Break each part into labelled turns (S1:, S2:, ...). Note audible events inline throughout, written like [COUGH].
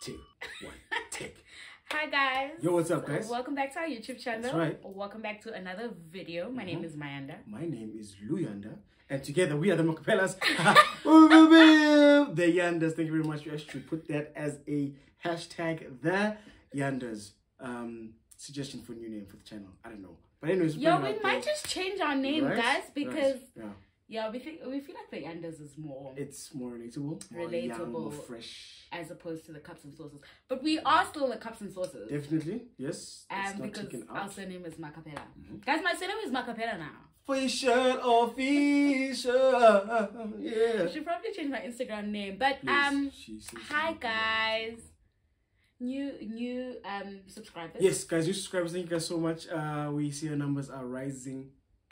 S1: two, one, [LAUGHS] take.
S2: Hi guys.
S1: Yo, what's up, guys?
S2: Welcome back to our YouTube channel.
S1: That's right.
S2: Welcome back to another video. My name
S1: Mhm.
S2: is Mayanda.
S1: My name is Luyanda, and together we are the Macapellas. [LAUGHS] [LAUGHS] the Yandas. Thank you very much. You should put that as a hashtag. The Yandas. Um, suggestion for a new name for the channel. I don't know, but anyways,
S2: Yo, we might
S1: there.
S2: just change our name,
S1: Right?
S2: guys,
S1: Right.
S2: because
S1: yeah,
S2: yeah, we think we feel like the Yandas is more
S1: it's more relatable, more young, more
S2: Relatable.
S1: fresh.
S2: as opposed to the cups and sauces. But we are still the cups and sauces.
S1: Definitely, yes.
S2: Um, because our surname is Macapella.
S1: Mhm.
S2: Guys, my surname is Macapella now.
S1: Official, official, [LAUGHS]
S2: I
S1: yeah.
S2: should probably change my Instagram name. But um hi guys. New new um subscribers.
S1: Yes, guys, new subscribers, thank you guys so much. Uh, we see our numbers are rising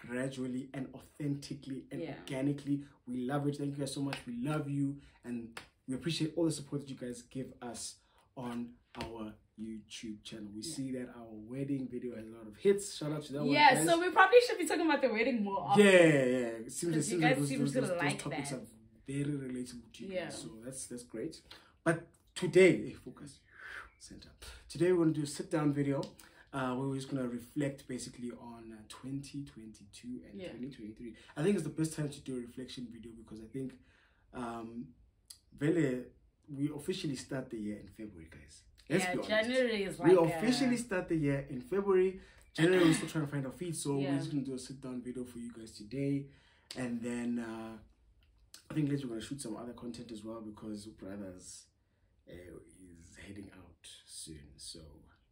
S1: gradually and authentically and
S2: Yeah.
S1: organically. We love it. Thank you guys so much. We love you and we appreciate all the support that you guys give us on our YouTube channel. We see that our wedding video has a lot of hits. Shout out to that one.
S2: Yeah, so we probably should be talking about the wedding more often.
S1: yeah, yeah. It seems, it
S2: 'Cause you guys
S1: like those,
S2: seem
S1: those,
S2: to
S1: those, those
S2: like
S1: topics
S2: that.
S1: are very relatable to you
S2: Yeah.
S1: guys. So that's that's great. But today, hey, focus, center. Today we're gonna do a sit down video. Uh, where we're just gonna reflect basically on uh, 2022 and
S2: Yeah.
S1: 2023. I think it's the best time to do a reflection video because I think, um, Vele, we officially start the year in February, guys. Let's
S2: yeah. January is like
S1: we
S2: uh,
S1: officially start the year in February. January, we're still trying to find our feet, so
S2: Yeah.
S1: we're just gonna do a sit down video for you guys today, and then uh, I think later we're gonna shoot some other content as well because Brothers uh, is heading out soon, so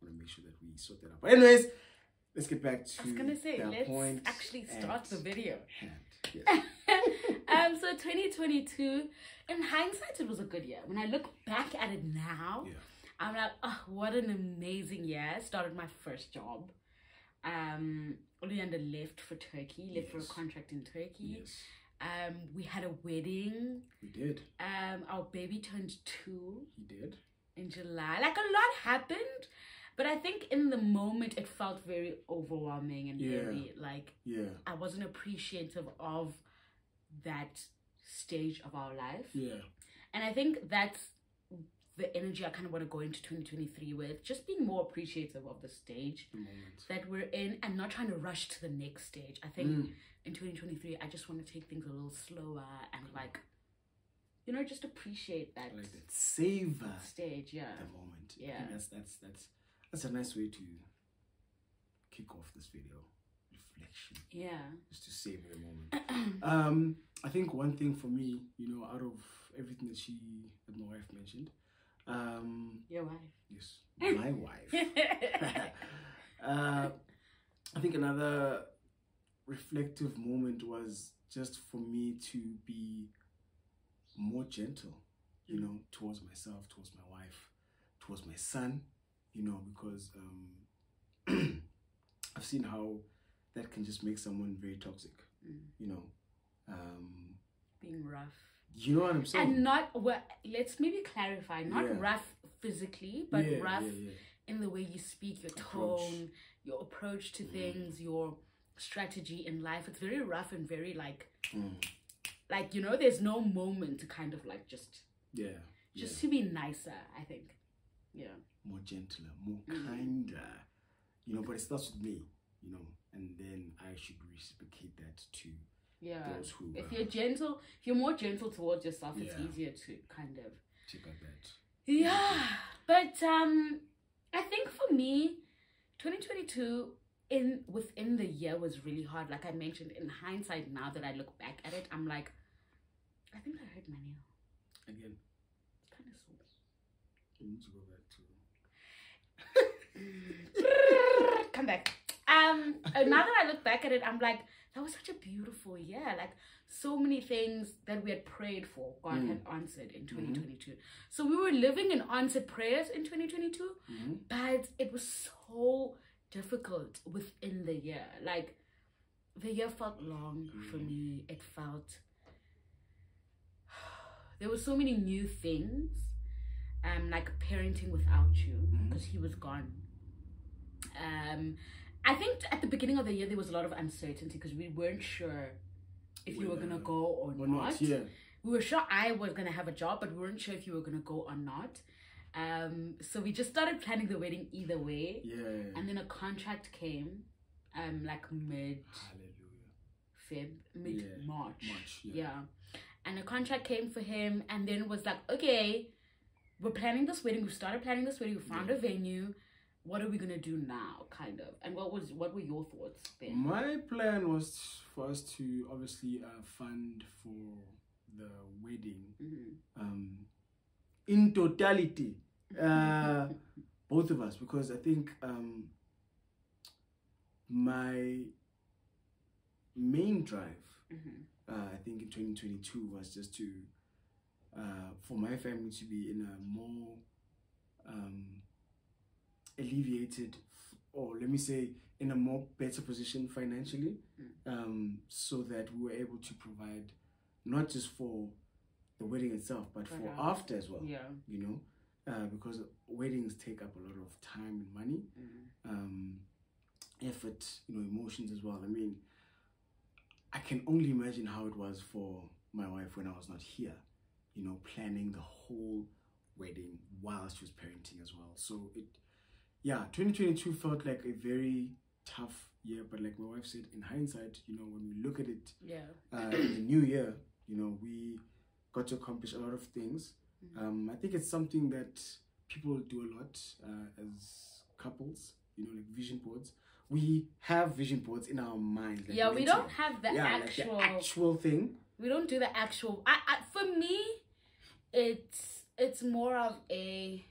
S1: I'm gonna make sure that we sort that out. But anyways, let's get back to
S2: I was gonna say let's
S1: point
S2: actually start the video.
S1: Yes. [LAUGHS]
S2: um, so 2022, in hindsight, it was a good year. When I look back at it now,
S1: Yeah.
S2: I'm like, oh, what an amazing year! I started my first job. Um, Luyanda left for Turkey, left for a contract in Turkey.
S1: yes,
S2: Um, we had a wedding.
S1: we did.
S2: Um, our baby turned two
S1: He did.
S2: in July. Like a lot happened, but I think in the moment it felt very overwhelming and
S1: Yeah.
S2: very like
S1: Yeah.
S2: I wasn't appreciative of that stage of our life.
S1: Yeah.
S2: And I think that's the energy I kind of want to go into 2023 with, just being more appreciative of the stage
S1: The
S2: that we're in and not trying to rush to the next stage. I think
S1: Mm.
S2: in 2023, I just want to take things a little slower and like, you know, just appreciate that
S1: like that. Savor.
S2: stage. Yeah.
S1: the moment.
S2: Yeah.
S1: that's that's that's that's a nice way to kick off this video. Reflection.
S2: Yeah.
S1: Just to savor the moment. [CLEARS THROAT] Um, I think one thing for me, you know, out of everything that she that my wife mentioned, um,
S2: Your wife.
S1: yes, my [LAUGHS] wife. [LAUGHS] uh, I think another reflective moment was just for me to be more gentle, you know, towards myself, towards my wife, towards my son, you know, because um, [CLEARS THROAT] I've seen how that can just make someone very toxic,
S2: Mm.
S1: you know. Um,
S2: Being rough.
S1: you know what I'm saying?
S2: And not, well, let's maybe clarify, not
S1: Yeah.
S2: rough physically, but
S1: Yeah,
S2: rough
S1: yeah, yeah.
S2: in the way you speak, your
S1: Approach.
S2: tone, your approach to
S1: Mm.
S2: things, your strategy in life. It's very rough and very like,
S1: Mm,
S2: like you know, there's no moment to kind of like just,
S1: yeah,
S2: just
S1: yeah.
S2: to be nicer. I think, yeah,
S1: more gentler, more
S2: Mm.
S1: kinder, you know. But it starts with me, you know, and then I should reciprocate that to
S2: yeah.
S1: those who
S2: If
S1: uh,
S2: you're gentle, if you're more gentle towards yourself, it's easier to kind of
S1: check out that.
S2: Yeah, but um, I think for me, 2022 in within the year was really hard. Like I mentioned, in hindsight, now that I look back at it, I'm like, I think I hurt my nail.
S1: Again,
S2: It's kind of sore.
S1: need to go back. [LAUGHS]
S2: Come back. Um, now that I look back at it, I'm like, that was such a beautiful year. Like so many things that we had prayed for, God
S1: Mm.
S2: had answered in 2022. So we were living in answered prayers in 2022.
S1: Mhm.
S2: but it was so difficult within the year like the year felt long for
S1: Mm.
S2: me it felt [SIGHS] there were so many new things um like parenting without you because he was gone um i think at the beginning of the year there was a lot of uncertainty because we weren't sure if you were gonna go or not
S1: not? Yeah.
S2: we were sure I was gonna have a job, but we weren't sure if you were gonna go or not. Um, so we just started planning the wedding either way,
S1: Yeah.
S2: and then a contract came, um, like mid
S1: Hallelujah.
S2: Feb, mid
S1: Yeah,
S2: March.
S1: March. Yeah.
S2: Yeah. And a contract came for him, and then it was like, okay, we're planning this wedding. We started planning this wedding. We found
S1: Yeah.
S2: a venue. What are we gonna do now, kind of? And what was what were your thoughts then?
S1: My plan was for us to obviously uh, fund for the wedding
S2: Mhm.
S1: um, in totality, uh, [LAUGHS] both of us, because I think um, my main drive,
S2: Mhm.
S1: uh, I think in 2022, was just to uh, for my family to be in a more um, alleviated, or let me say, in a more better position financially, um, so that we were able to provide not just for the wedding itself, but for after as well.
S2: Yeah.
S1: You know, uh, because weddings take up a lot of time and money,
S2: Mm.
S1: um, effort, you know, emotions as well. I mean, I can only imagine how it was for my wife when I was not here. You know, planning the whole wedding while she was parenting as well. So it, yeah, 2022 felt like a very tough year. But like my wife said, in hindsight, you know, when we look at it
S2: Yeah.
S1: uh, in the new year, you know, we got to accomplish a lot of things.
S2: Mhm.
S1: Um, I think it's something that people do a lot uh, as couples, you know, like vision boards. We have vision boards in our minds. like
S2: yeah, we don't have the
S1: yeah,
S2: actual.
S1: like the actual thing.
S2: we don't do the actual. I, I for me, it's it's more of a.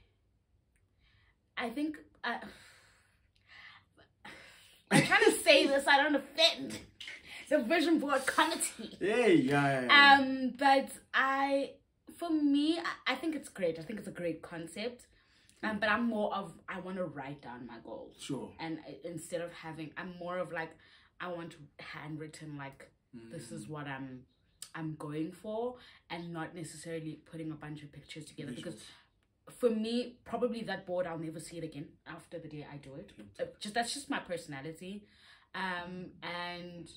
S2: I think I. [SIGHS] I'm trying to say [LAUGHS] this. I don't offend. the vision board committee.
S1: Yeah, yeah, yeah.
S2: Um, but I, for me, I, I think it's great. I think it's a great concept. Um, but I'm more of I want to write down my goals,
S1: sure.
S2: and uh, instead of having, I'm more of like I want to handwritten like this
S1: Mm.
S2: is what I'm I'm going for, and not necessarily putting a bunch of pictures together because
S1: Visuals.
S2: For me, probably that board I'll never see it again after the day I do it. Uh, Just that's just my personality, um, and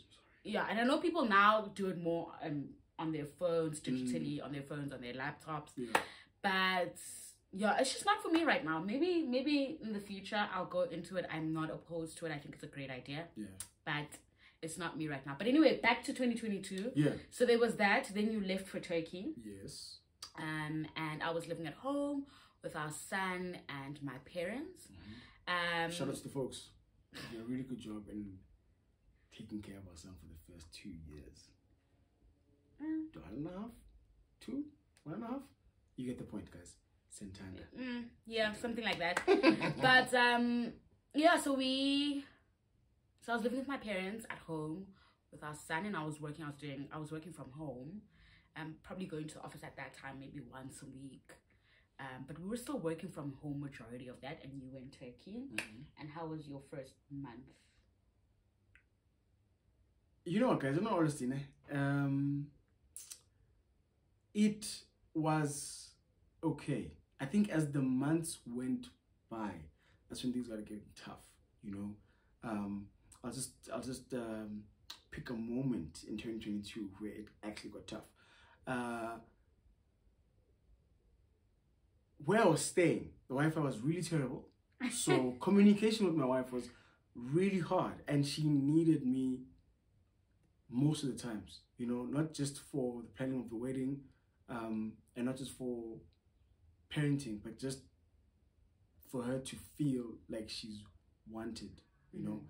S2: yeah, and I know people now do it more um, on their phones digitally, on their phones, on their laptops,
S1: Yeah.
S2: but yeah, it's just not for me right now. Maybe maybe in the future I'll go into it. I'm not opposed to it. I think it's a great idea,
S1: Yeah.
S2: but it's not me right now. But anyway, back to 2022.
S1: Yeah.
S2: So there was that. Then you left for Turkey
S1: Yes.
S2: Um, and I was living at home with our son and my parents. Um,
S1: Mm-hmm. Shout out to the folks. They did a really good job in taking care of our son for the first two years.
S2: Mm.
S1: One and a half? Two? One and a half? You get the point, guys. Santana.
S2: mm, yeah, something like that. [LAUGHS] but um, yeah, so we, so I was living with my parents at home with our son, and I was working. I was doing. I was working from home. Um, probably going to office at that time, maybe once a week. Um, but we were still working from home majority of that, and you were in Turkey.
S1: Mhm.
S2: And how was your first month?
S1: You know what, guys? In all honesty, ne? um, it was okay. I think as the months went by, that's when things got getting tough. You know, um, I'll just I'll just um, pick a moment in 2022 where it actually got tough. Uh, where I was staying, the Wi-Fi was really terrible. So [LAUGHS] communication with my wife was really hard, and she needed me most of the times. You know, not just for the planning of the wedding, um, and not just for parenting, but just for her to feel like she's wanted. You know,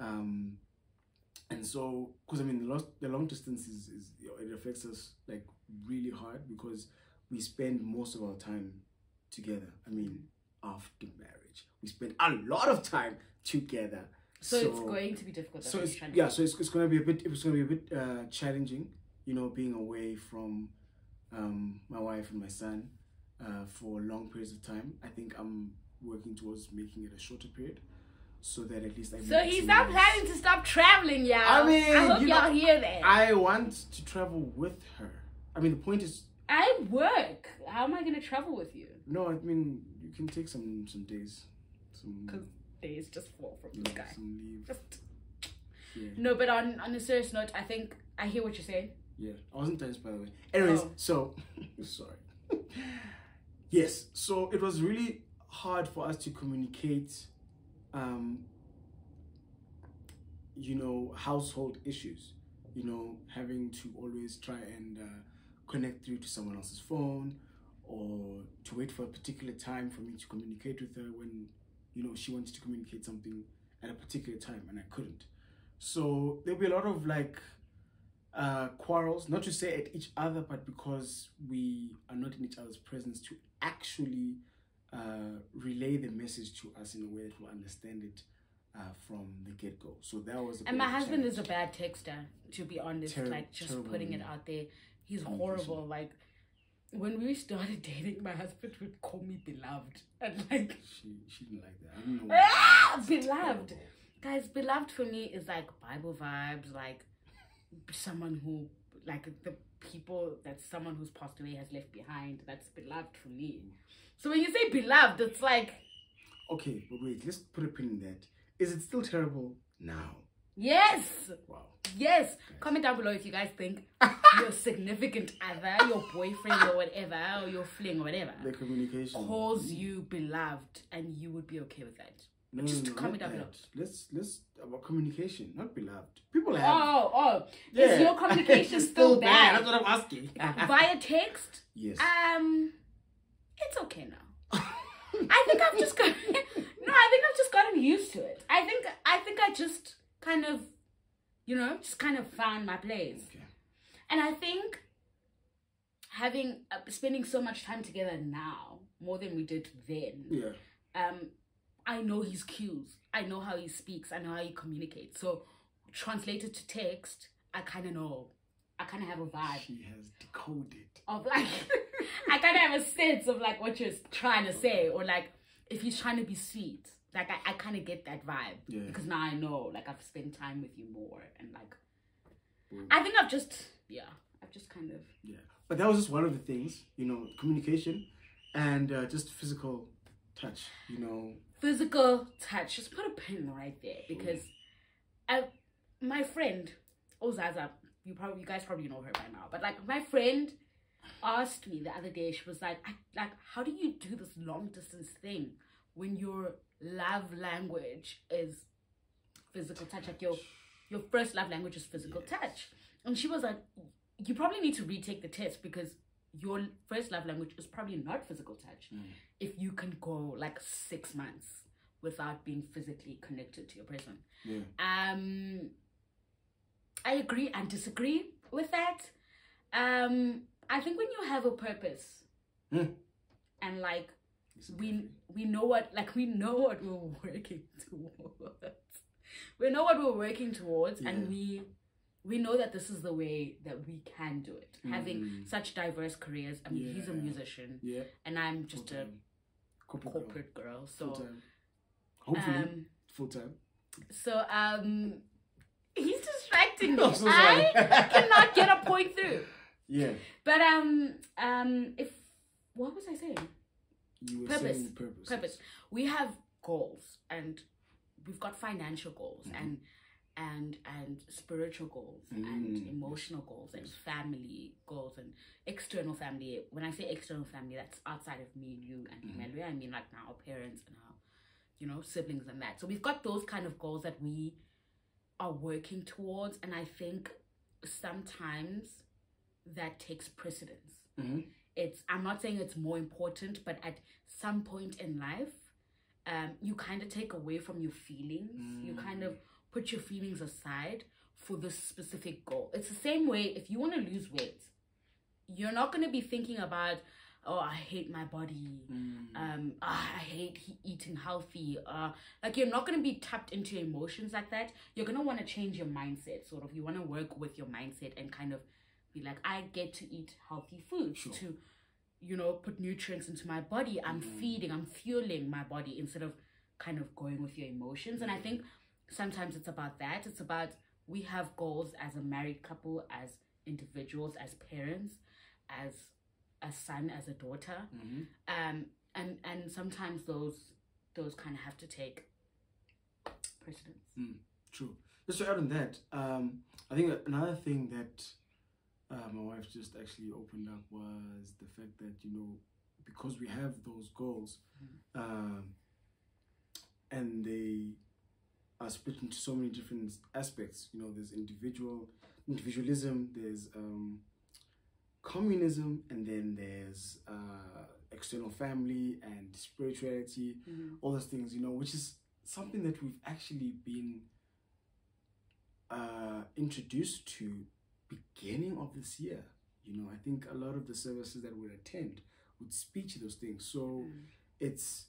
S1: um, and so because I mean the long the long distance is, is it affects us like really hard because we spend most of our time together. I mean, after marriage, we spend a lot of time together.
S2: So, it's going to be difficult.
S1: So it's
S2: to
S1: yeah, so it's, it's gonna be a bit it's gonna be a bit uh, challenging, you know, being away from um, my wife and my son uh, for long periods of time. I think I'm working towards making it a shorter period, so that at least I.
S2: So he's not planning to stop traveling, y'all.
S1: I mean,
S2: I hope
S1: you
S2: y'all
S1: know,
S2: hear that.
S1: I want to travel with her. I mean, the point is,
S2: I work. How am I gonna travel with you?
S1: no, I mean, you can take some some days, some
S2: days just fall from the sky.
S1: some leave.
S2: Just
S1: Yeah.
S2: no, but on on a serious note, I think I hear what you're saying.
S1: Yeah, I wasn't tense by the way. Anyways,
S2: Oh.
S1: so [LAUGHS] sorry. Yes. So it was really hard for us to communicate, um, you know, household issues. You know, having to always try and uh, connect through to someone else's phone or to wait for a particular time for me to communicate with her when, you know, she wanted to communicate something at a particular time and I couldn't. So there'll be a lot of like uh, quarrels, not to say at each other, but because we are not in each other's presence to actually uh, relay the message to us in a way that we'll understand it uh, from the get go. So that was.
S2: and my husband challenge. is a bad texter, to be honest. Like just putting it out there, he's horrible. Like when we started [LAUGHS] dating, my husband would call me beloved, and like
S1: she she didn't like that. I don't know.
S2: Ah, beloved, guys, beloved for me is like Bible vibes, like someone who like the people that someone who's passed away has left behind. That's beloved for me. So when you say beloved, it's like
S1: okay, but wait, let's put a pin in that. Is it still terrible now?
S2: Yes.
S1: Wow.
S2: Yes. Comment down below if you guys think [LAUGHS] your significant other, your boyfriend or whatever, or your fling or whatever,
S1: the communication
S2: calls you beloved, and you would be okay with that. No, just no, comment down below.
S1: Let's let's about communication, not beloved. People have.
S2: Oh, oh, yeah. is your communication [LAUGHS] still, still bad?
S1: bad? That's what I'm asking. [LAUGHS]
S2: Via text.
S1: Yes.
S2: Um, it's okay now. I think I've just got. no, I think I've just gotten used to it. I think I think I just kind of, you know, just kind of found my place. Okay. And I think having uh, spending so much time together now more than we did then.
S1: Yeah.
S2: Um, I know his cues. I know how he speaks. I know how he communicates. So translated to text, I kind of know. I kind of have a vibe.
S1: She has decoded.
S2: Of like, [LAUGHS] I kind of have a sense of like what you're trying to say, or like if he's trying to be sweet. Like I, I kind of get that vibe
S1: yeah.
S2: because now I know. Like I've spent time with you more, and like, I think I've just yeah, I've just kind of
S1: yeah. But that was just one of the things, you know, communication and uh, just physical touch. You know,
S2: physical touch. Just put a pin right there because I, my friend Ozaza, you probably you guys probably know her by now, but like my friend asked me the other day, she was like, like, how do you do this long distance thing when your love language is physical touch? Like your your first love language is physical yes. touch. And she was like, you probably need to retake the test because your first love language is probably not physical touch.
S1: Mm.
S2: If you can go like six months without being physically connected to your person.
S1: Yeah.
S2: Um I agree and disagree with that. Um I think when you have a purpose
S1: mm.
S2: and like we we know what like we know what we're [LAUGHS] working towards. we know what we're working towards yeah. and we we know that this is the way that we can do it. Mm. Having such diverse careers. I mean, yeah. he's a musician,
S1: yeah,
S2: and I'm just a corporate, corporate girl. girl. So,
S1: full-time. hopefully, um, full time.
S2: So, um, he's distracting [LAUGHS] me. So I cannot get a point through. [LAUGHS]
S1: Yeah.
S2: But um, um, if what was I saying?
S1: Purpose. purpose.
S2: Purpose. We have goals, and we've got financial goals, mm-hmm. and and and spiritual goals mm. and emotional goals and family goals and external family. When I say external family, that's outside of me and you and mm. I mean like now our parents and our, you know, siblings and that. So we've got those kind of goals that we are working towards, and I think sometimes that takes precedence. It's I'm not saying it's more important, but at some point in life, um, you kind of take away from your feelings. Mm. You kind of put your feelings aside for this specific goal. It's the same way if you want to lose weight, you're not going to be thinking about, oh, I hate my body.
S1: Mm.
S2: Um, oh, I hate he- eating healthy. Uh, like you're not going to be tapped into emotions like that. You're going to want to change your mindset. Sort of, you want to work with your mindset and kind of be like, I get to eat healthy food sure. to, you know, put nutrients into my body. I'm mm. feeding, I'm fueling my body instead of kind of going with your emotions. And I think sometimes it's about that. It's about we have goals as a married couple, as individuals, as parents, as a son, as a daughter.
S1: Mm-hmm.
S2: Um, and and sometimes those those kind of have to take precedence.
S1: Mm, true. Just to add on that, um, I think another thing that uh, my wife just actually opened up was the fact that you know because we have those goals,
S2: Mhm.
S1: um, and they are split into so many different aspects. You know, there's individual individualism, there's um, communism, and then there's uh, external family and spirituality.
S2: Mhm.
S1: All those things, you know, which is something that we've actually been uh, introduced to beginning of this year. You know, I think a lot of the services that would attend would speak to those things. So
S2: Mm.
S1: it's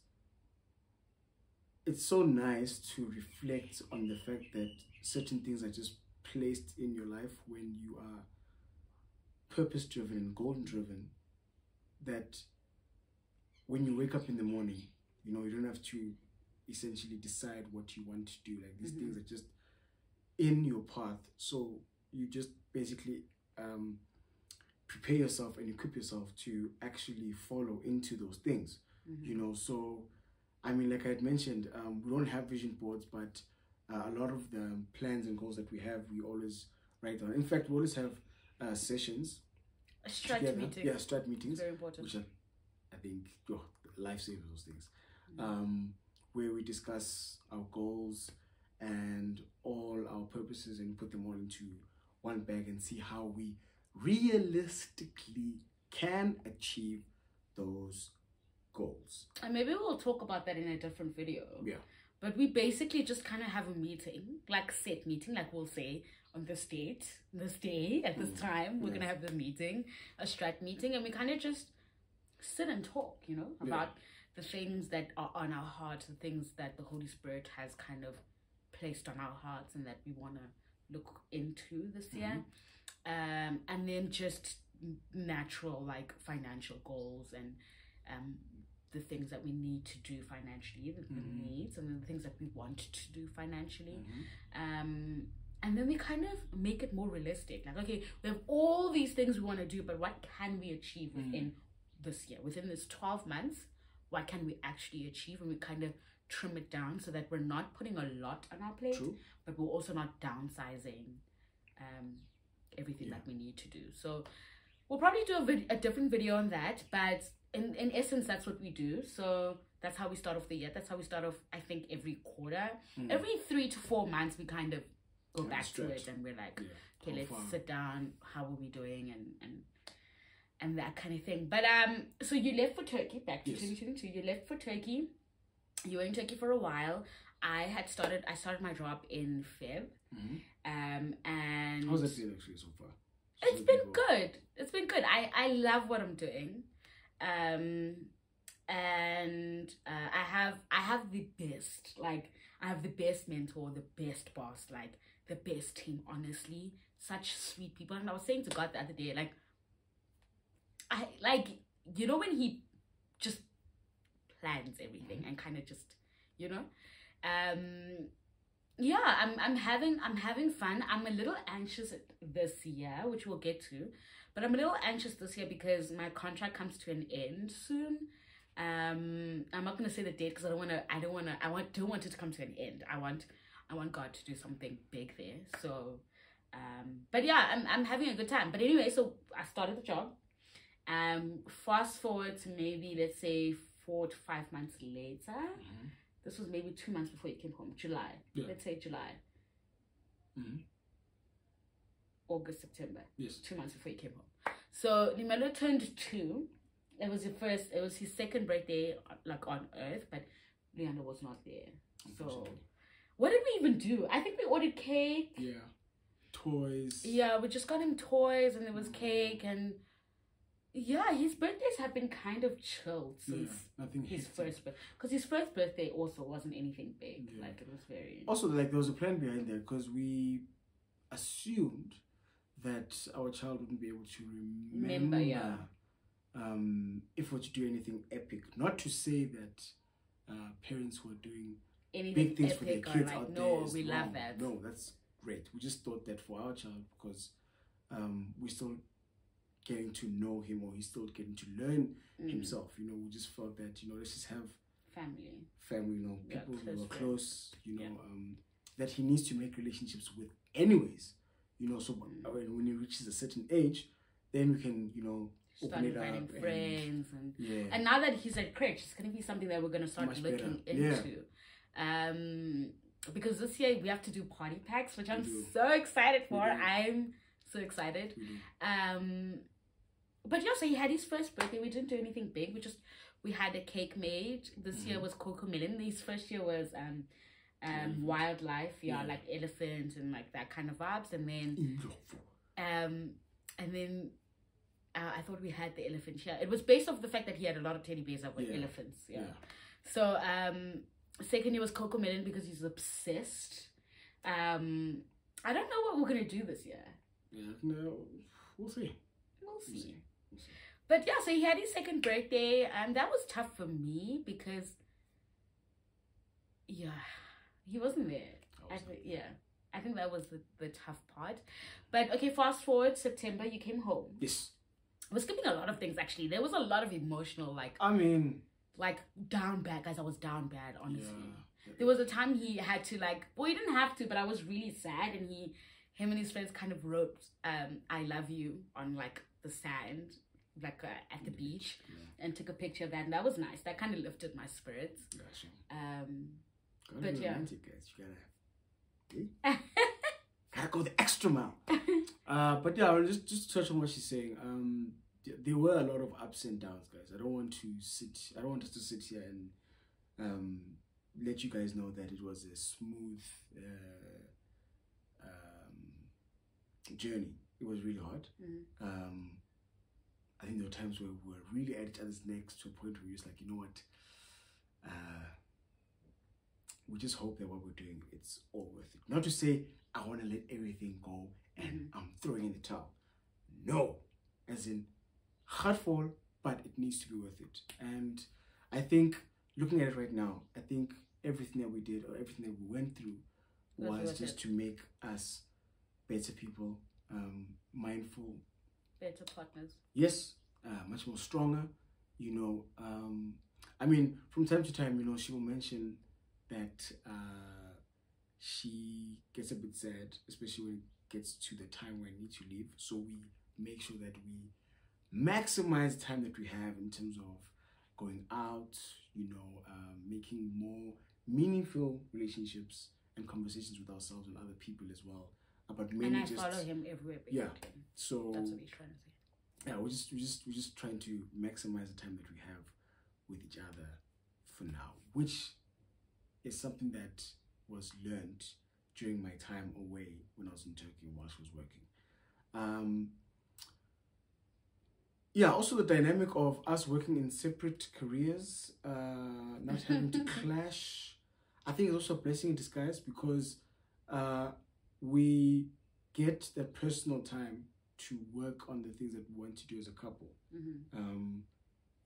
S1: it's so nice to reflect on the fact that certain things are just placed in your life when you are purpose driven and goal driven that when you wake up in the morning you know you don't have to essentially decide what you want to do like these
S2: Mhm.
S1: things are just in your path so you just basically um, prepare yourself and equip yourself to actually follow into those things
S2: Mhm.
S1: you know so i mean like i had mentioned um, we don't have vision boards but uh, a lot of the plans and goals that we have we always write down in fact we always have uh, sessions
S2: A stretch
S1: together.
S2: meeting.
S1: yeah strat meetings
S2: very important.
S1: which are i think oh, lifesavers those things
S2: Mhm.
S1: um, where we discuss our goals and all our purposes and put them all into one bag and see how we realistically can achieve those goals.
S2: And maybe we'll talk about that in a different video.
S1: Yeah.
S2: But we basically just kind of have a meeting, like set meeting, like we'll say on this date, this day, at this
S1: Mm.
S2: time, we're
S1: Yeah.
S2: gonna have the meeting, a strat meeting, and we kind of just sit and talk, you know,
S1: Yeah.
S2: about the things that are on our hearts, the things that the Holy Spirit has kind of placed on our hearts and that we wanna look into this year. Um, and then just natural like financial goals and um, the things that we need to do financially, the,
S1: Mhm.
S2: needs and the things that we want to do financially.
S1: Mhm.
S2: Um, and then we kind of make it more realistic. Like, okay, we have all these things we want to do, but what can we achieve
S1: Mhm.
S2: within this year? Within this 12 months, what can we actually achieve? And we kind of trim it down so that we're not putting a lot on our plate,
S1: True.
S2: but we're also not downsizing um, everything
S1: Yeah.
S2: that we need to do. So we'll probably do a, vid- a different video on that, but in, in essence, that's what we do. So that's how we start off the year. That's how we start off, I think, every quarter.
S1: Mm.
S2: Every three to four months, we kind of go
S1: Yeah,
S2: back to it and we're like,
S1: Yeah.
S2: okay,
S1: How
S2: let's
S1: far?
S2: sit down. How are we doing? And, and, and that kind of thing. But um, so you left for Turkey, back to
S1: Yes.
S2: 2022. You left for Turkey. You were in Turkey for a while. I had started, I started my job in Feb.
S1: Mhm.
S2: Um, and
S1: How's that been actually so far?
S2: it's been
S1: people-
S2: good. It's been good. I I love what I'm doing. Um and uh, I have I have the best. Like I have the best mentor, the best boss, like the best team, honestly. Such sweet people. And I was saying to God the other day, like I like you know when he just plans everything and kind of just you know? Um yeah i'm i'm having i'm having fun. I'm a little anxious this year which we'll get to but i'm a little anxious this year because my contract comes to an end soon. Um i'm not going to say the date because i don't want to i don't want to i want don't want it to come to an end. I want i want god to do something big there. So um but yeah i'm, I'm having a good time. But anyway so i started the job. Um fast forward to maybe let's say four to five months later
S1: Mhm.
S2: this was maybe two months before you came home july
S1: Yeah.
S2: let's say july
S1: Mhm.
S2: august september
S1: Yes.
S2: two months before he came home so Limelo turned two it was the first it was his second birthday like on earth but Luyanda was not there so what did we even do i think we ordered cake
S1: Yeah. Toys.
S2: yeah we just got him toys and there was cake and yeah his birthdays have been kind of chilled
S1: Yeah,
S2: since
S1: Nothing
S2: his first birthday because his first birthday also wasn't anything big
S1: Yeah.
S2: like it was very
S1: Also, like there was a plan behind that because we assumed that our child wouldn't be able to remember,
S2: Remember, yeah.
S1: um, if we were to do anything epic. Not to say that uh, parents who are doing
S2: anything
S1: big things for their kids
S2: like
S1: out
S2: no
S1: there is
S2: we
S1: wrong.
S2: love that
S1: No, that's great. We just thought that for our child because um, we're still getting to know him or he's still getting to learn
S2: Mm,
S1: himself. You know, we just felt that you know let's just have
S2: family
S1: family, you know,
S2: Yeah,
S1: people who are close, you know,
S2: Yeah.
S1: um, that he needs to make relationships with, anyways. You know, so
S2: Mm.
S1: when when he reaches a certain age, then we can, you know, Open
S2: start
S1: it
S2: inviting
S1: up and-
S2: friends and
S1: Yeah.
S2: and now that he's at creche, it's gonna be something that we're gonna start
S1: Much
S2: looking
S1: better. Yeah.
S2: into. Um because this year we have to do party packs, which I'm
S1: do.
S2: so excited for. I'm so excited.
S1: We.
S2: Um, but yeah, so he had his first birthday. We didn't do anything big. We just we had a cake made. This year
S1: Mhm.
S2: was Cocomelon. His first year was um um
S1: Elephant.
S2: wildlife, yeah,
S1: Yeah.
S2: like elephant and like that kind of vibes. And then um and then uh, I thought we had the elephant here. It was based off the fact that he had a lot of teddy bears that were
S1: Yeah.
S2: elephants. Yeah.
S1: Yeah.
S2: So um second year was Cocomelon because he's obsessed. Um I don't know what we're gonna do this year.
S1: Yeah. No, we'll see.
S2: We'll see.
S1: We'll see.
S2: But yeah, so he had his second birthday, and that was tough for me because, yeah, he wasn't there.
S1: I
S2: I yeah, I think that was the, the tough part. But okay, fast forward September, you came home.
S1: Yes.
S2: We're skipping a lot of things actually. There was a lot of emotional, like,
S1: I mean,
S2: like down bad, guys. I was down bad, honestly.
S1: yeah.
S2: There was a time he had to like, well, he didn't have to, but I was really sad, and he, him and his friends kind of wrote, um, "I love you" on like the sand, like uh, at the beach,
S1: Yeah.
S2: and took a picture of that, and that was nice. That kind of lifted my spirits.
S1: Gotcha.
S2: Um,
S1: Gotta
S2: But yeah.
S1: romantic, guys. You gotta, eh? [LAUGHS] gotta go the extra mile. uh, but yeah, I'll just just touch on what she's saying. Um, there were a lot of ups and downs, guys. I don't want to sit. I don't want us to sit here and um let you guys know that it was a smooth uh, um, journey. It was really hard.
S2: Mhm.
S1: Um, I think there were times where we were really at each other's necks to a point where just like, you know what? Uh, we just hope that what we're doing it's all worth it. Not to say I want to let everything go and I'm throwing in the towel. No, as in hurtful, but it needs to be worth it. And I think looking at it right now, I think everything that we did or everything that we went through
S2: Was
S1: was just
S2: it.
S1: to make us better people, um, mindful,
S2: better partners.
S1: yes, uh, much more stronger. You know, um, I mean, from time to time, you know, she will mention that uh, she gets a bit sad, especially when it gets to the time when I need to leave. So we make sure that we maximize time that we have in terms of going out, you know, um, making more meaningful relationships and conversations with ourselves and other people as well.
S2: And
S1: mainly
S2: I
S1: just
S2: follow him everywhere.
S1: Yeah. so
S2: That's what he's trying to say.
S1: yeah, we're just we're just we're just trying to maximize the time that we have with each other for now, which is something that was learned during my time away when I was in Turkey while she was working. Um, yeah, also the dynamic of us working in separate careers, uh, not having to [LAUGHS] clash. I think it's also a blessing in disguise because uh, we get that personal time to work on the things that we want to do as a couple.
S2: hmm
S1: Um,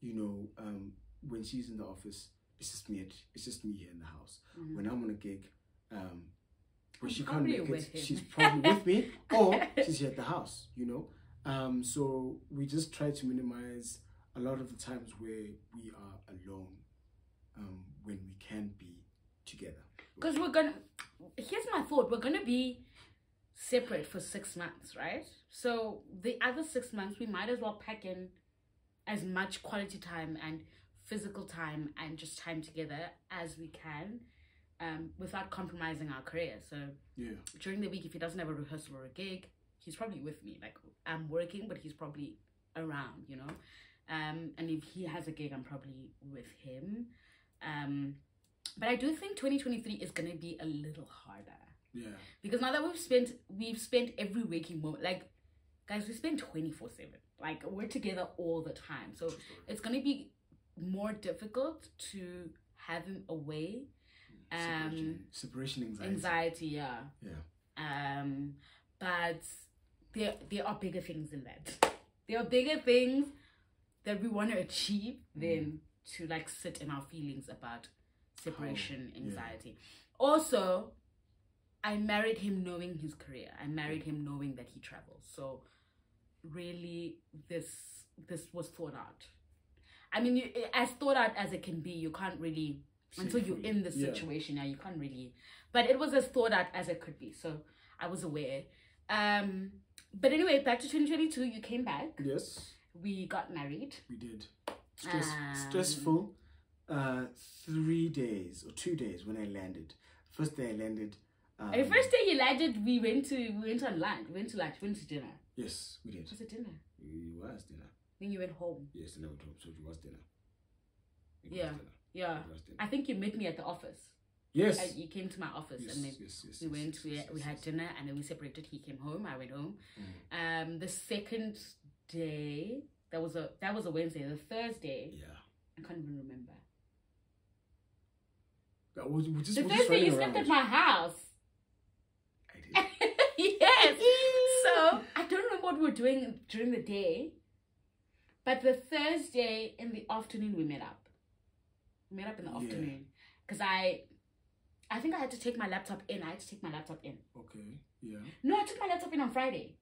S1: you know, um, when she's in the office, it's just me. At, it's just me here in the house.
S2: hmm
S1: When I'm on a gig, um, when
S2: I'm
S1: she can't make it,
S2: him.
S1: she's probably with me, [LAUGHS] or she's here at the house. You know, um, so we just try to minimize a lot of the times where we are alone, um, when we can be together.
S2: Because we're gonna. Here's my thought. We're gonna be separate for six months, right? So the other six months, we might as well pack in as much quality time and physical time and just time together as we can, um, without compromising our career. So
S1: Yeah.
S2: during the week, if he doesn't have a rehearsal or a gig, he's probably with me. Like I'm working, but he's probably around, you know. Um, and if he has a gig, I'm probably with him. Um, but I do think 2023 is gonna be a little harder
S1: Yeah.
S2: because now that we've spent we've spent every waking moment, like guys, we spend 24 seven. Like we're together all the time, so it's gonna be more difficult to have him away. Um,
S1: Separation, separation anxiety.
S2: anxiety, yeah.
S1: Yeah.
S2: Um, but there there are bigger things than that. There are bigger things that we want to achieve than to like sit in our feelings about separation
S1: How- yeah.
S2: anxiety. Also, I married him knowing his career. I married him knowing that he travels. So really this this was thought out. I mean, you, as thought out as it can be, you can't really until you're in the
S1: Yeah.
S2: situation now you can't really but it was as thought out as it could be so i was aware um but anyway back to 2022 you came back
S1: Yes.
S2: we got married.
S1: We did. Stress,
S2: Um,
S1: stressful. Uh, three days or two days when I landed. First day I landed. Um,
S2: the first day you landed, we went to we went on lunch. We went to lunch. We went to dinner.
S1: Yes, we did.
S2: Was it dinner?
S1: It was dinner.
S2: Then you went home.
S1: Yes, dinner. we So it was dinner. It
S2: Yeah.
S1: Was dinner.
S2: Yeah.
S1: Was dinner.
S2: I think you met me at the office.
S1: Yes.
S2: Uh, you came to my office
S1: yes,
S2: and then
S1: yes, yes,
S2: we went. We we had dinner and then we separated. He came home. I went home.
S1: Mm.
S2: Um, the second day that was a that was a Wednesday. The Thursday
S1: Yeah.
S2: I can't even remember.
S1: That was, we just,
S2: The
S1: we're just
S2: Thursday you slept at my house.
S1: I did. [LAUGHS]
S2: yes. So I don't remember what we were doing during the day, but the Thursday in the afternoon we met up. We met up in the afternoon because I, I think I had to take my laptop in. I had to take my laptop in.
S1: Okay. Yeah.
S2: No, I took my laptop in on Friday.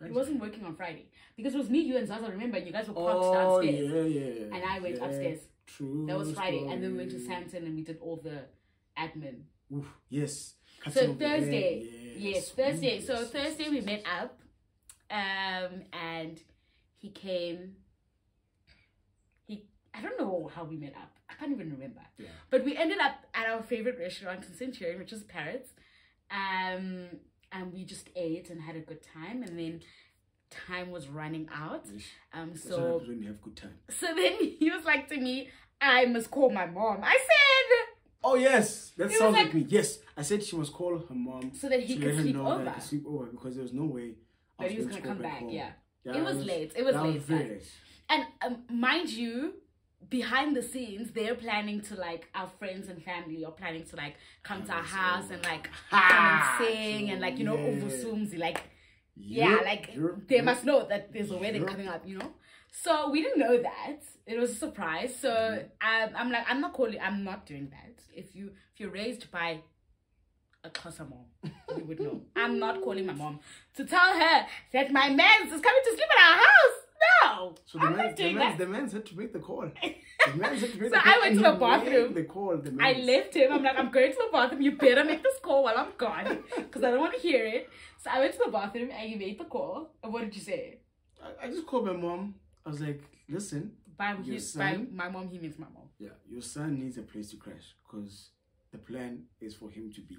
S2: It wasn't working on Friday because it was me, you, and Zaza. Remember, and you guys were parked
S1: Oh
S2: downstairs,
S1: yeah, yeah.
S2: and I went
S1: yeah.
S2: upstairs.
S1: True.
S2: That was Friday, and then we went to
S1: story.
S2: Samson and we did all the admin.
S1: Oof, yes.
S2: So
S1: Cutting
S2: Thursday,
S1: yes.
S2: Yes, Thursday.
S1: Ooh,
S2: So Thursday we met up, um, and he came. He, I don't know how we met up. I can't even remember.
S1: Yeah.
S2: But we ended up at our favorite restaurant in Centurion, which is Parrots, um, and we just ate and had a good time. And then time was running out.
S1: Yes.
S2: Um, so
S1: when you have good time. [LAUGHS]
S2: so then he was like to me, "I must call my mom." I said.
S1: Oh yes, that sounds like,
S2: like-
S1: me. Yes, I said she must call her mom
S2: So that he could sleep
S1: know that I
S2: over.
S1: could sleep over because there was no way.
S2: That he was
S1: going
S2: gonna come back, yeah.
S1: Yeah,
S2: It was late. It was late,
S1: late.
S2: And um, mind you, behind the scenes, they're planning to like our friends and family are planning to like come to our house and like come and sing and like you know
S1: Yeah.
S2: like yeah
S1: Yep,
S2: like they must know that there's a wedding coming up you know. So we didn't know that it was a surprise. So
S1: Mm-hmm.
S2: um, I'm like I'm not calling. I'm not doing that. If you if you're raised by a Xhosa mom, you would know. [LAUGHS] I'm not calling my mom to tell her that my man is coming to sleep at our house. No,
S1: So the
S2: I'm
S1: man,
S2: not
S1: the
S2: doing that.
S1: the man's had to make the call. [LAUGHS] The man's had to make
S2: So. I went to the bathroom.
S1: The call. The
S2: I left him. I'm like, I'm going to the bathroom. You better make this call while I'm gone because I don't want to hear it. So I went to the bathroom and you made the call. And what did you say?
S1: I, I just called my mom. I was like, listen,
S2: By,
S1: Your
S2: his, by
S1: son?
S2: my mom, he means my mom.
S1: yeah, your son needs a place to crash because the plan is for him to be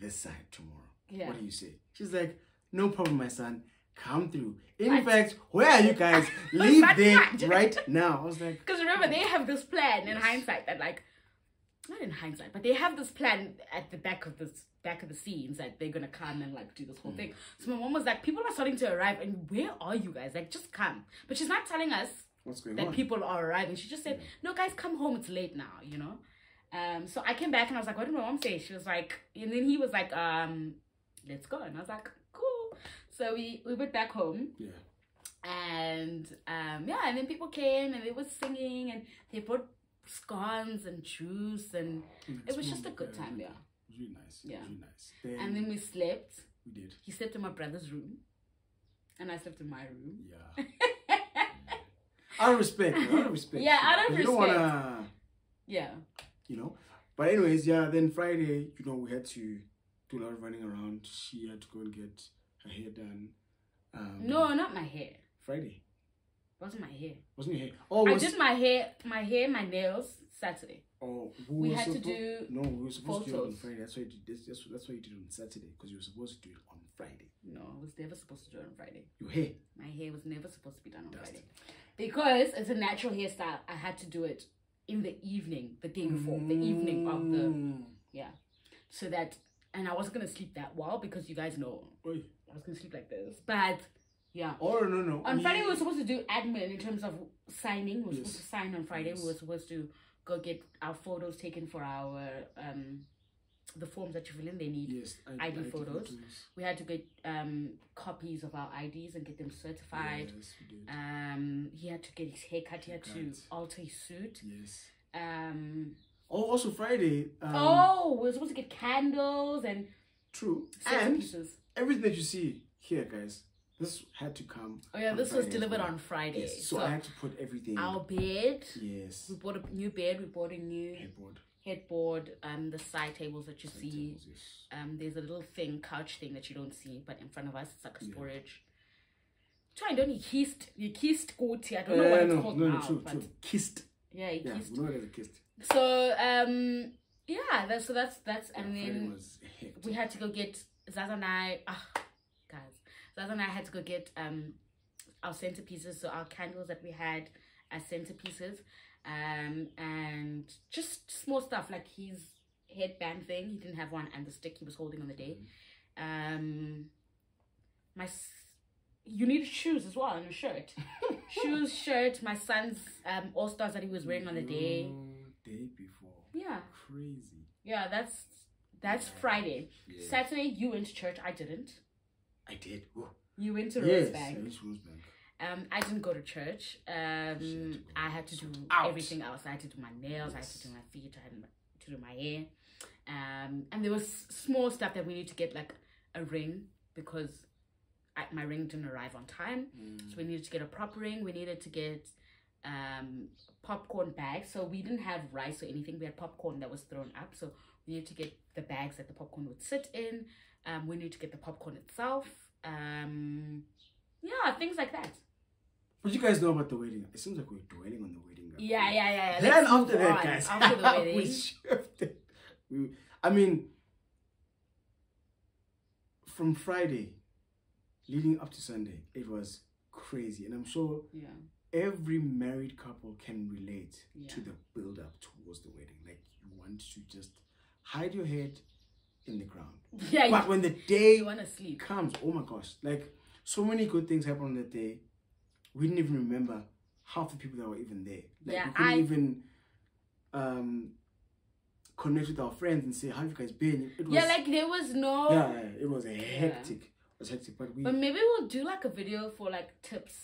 S1: this side tomorrow.
S2: Yeah.
S1: What do you say? She's like, no problem, my son. Come through. In
S2: What?
S1: fact, where are you guys? [LAUGHS] Leave there right now. I was like,
S2: Because remember, they have this plan in hindsight that, like, not in hindsight, but they have this plan at the back of this back of the scenes that they're gonna come and like do this
S1: Mm.
S2: whole thing. So my mom was like, "People are starting to arrive, and where are you guys? Like, just come." But she's not telling us
S1: what's going
S2: that
S1: on?
S2: people are arriving. She just said, "No, guys, come home. It's late now." You know. Um. So I came back and I was like, "What did my mom say?" She was like, and then he was like, "Um, let's go." And I was like. So we we went back home
S1: yeah.
S2: and um yeah, and then people came and they were singing and they brought scones and juice and it was just a good time. Yeah.
S1: It was really nice.
S2: Yeah.
S1: was really nice. Then,
S2: And then we slept.
S1: we did.
S2: He slept in my brother's room, and I slept in my room.
S1: Yeah. out of respect. Out of respect.
S2: Yeah, out of
S1: You don't wanna,
S2: Yeah.
S1: you know. But anyways, yeah. Then Friday, you know, we had to do a lot of running around. She had to go and get her hair done. Um,
S2: No, not my hair.
S1: Friday
S2: wasn't my hair.
S1: wasn't your hair? Oh,
S2: I did my hair, my hair, my nails Saturday.
S1: Oh,
S2: We
S1: were
S2: had to do
S1: No, we were supposed to do it on. Friday. That's why you did. That's, that's why you did it on Saturday because you were supposed to do it on Friday.
S2: No, I was never supposed to do it on Friday.
S1: Your hair.
S2: My hair was never supposed to be done on
S1: Dusty.
S2: Friday. Because it's a natural hairstyle, I had to do it in the evening, the day before, the evening of the
S1: yeah,
S2: so that and I wasn't gonna sleep that well because you guys know
S1: Oi.
S2: I was gonna sleep like this. But yeah.
S1: Oh no no.
S2: On
S1: we-
S2: Friday we were supposed to do admin in terms of signing. We were
S1: Yes.
S2: supposed to sign on Friday. We were supposed to go get our photos taken for our um the forms that you fill in they need.
S1: Yes,
S2: ID photos. We had to get um copies of our IDs and get them certified.
S1: Yes, we did.
S2: Um he had to get his haircut, he had to alter his suit.
S1: yes.
S2: Um
S1: Oh, also Friday. Um,
S2: oh, we were supposed to get candles and
S1: true.
S2: and
S1: And
S2: pieces.
S1: Everything that you see here, guys, this had to come.
S2: Oh yeah, this was
S1: Friday as
S2: delivered
S1: well.
S2: on Friday.
S1: Yes. So,
S2: So,
S1: I had to put everything.
S2: our bed,
S1: Yes.
S2: we bought a new bed, we bought a new
S1: Headboard.
S2: headboard, um, the side tables that you
S1: side
S2: see.
S1: tables, yes.
S2: Um, there's a little thing, couch thing that you don't see, but in front of us, it's like a
S1: Yeah.
S2: storage. Try don't he kissed he kissed Koti. I don't know
S1: Yeah,
S2: what it's called
S1: no,
S2: now.
S1: true,
S2: but
S1: true. Kissed.
S2: yeah, he
S1: Yeah,
S2: kissed.
S1: know it kissed.
S2: So um yeah, that's so that's that's and
S1: Yeah,
S2: then
S1: was
S2: we had to go get Zaza and I ah guys. Zaza and I had to go get um our centerpieces, so our candles that we had as centerpieces. Um and just small stuff like his headband thing, he didn't have one and the stick he was holding on the day. Um my you need shoes as well and a shirt. [LAUGHS] shoes, shirt, my son's um all stars that he was wearing on the day.
S1: Day before.
S2: Yeah.
S1: Crazy.
S2: Yeah, that's that's Friday.
S1: Yeah.
S2: Saturday you went to church. I didn't.
S1: I did. Whoa.
S2: You went to
S1: Yes,
S2: Rosebank.
S1: To Rosebank.
S2: Um, I didn't go to church. Um,
S1: go
S2: I had to do
S1: out.
S2: everything else. I had to do my nails. I had to do my feet. I had to do my hair. Um, and there was small stuff that we need to get, like a ring because I, my ring didn't arrive on time.
S1: Mm.
S2: So we needed to get a prop ring. We needed to get um popcorn bags. So we didn't have rice or anything. We had popcorn that was thrown up. So we needed to get the bags that the popcorn would sit in. Um, we need to get the popcorn itself. Um, yeah, things like that.
S1: What you guys know about the wedding? It seems like we're dwelling on the wedding.
S2: Yeah, yeah, yeah. yeah.
S1: Then after that,
S2: on.
S1: guys,
S2: after the [LAUGHS] wedding.
S1: we shifted. We, I mean, from Friday leading up to Sunday, it was crazy, and I'm sure
S2: yeah,
S1: every married couple can relate
S2: Yeah.
S1: to the build up towards the wedding. Like you want to just hide your head in the ground, [LAUGHS]
S2: yeah.
S1: but when the day
S2: you want to sleep.
S1: comes, oh my gosh, like so many good things happen on that day. We didn't even remember half the people that were even there. Like
S2: Yeah,
S1: we couldn't
S2: I-
S1: even um connect with our friends and say, How have you guys been? It was
S2: Yeah, like there was no.
S1: yeah, yeah, it was a hectic. It was hectic. But we
S2: But maybe we'll do like a video for like tips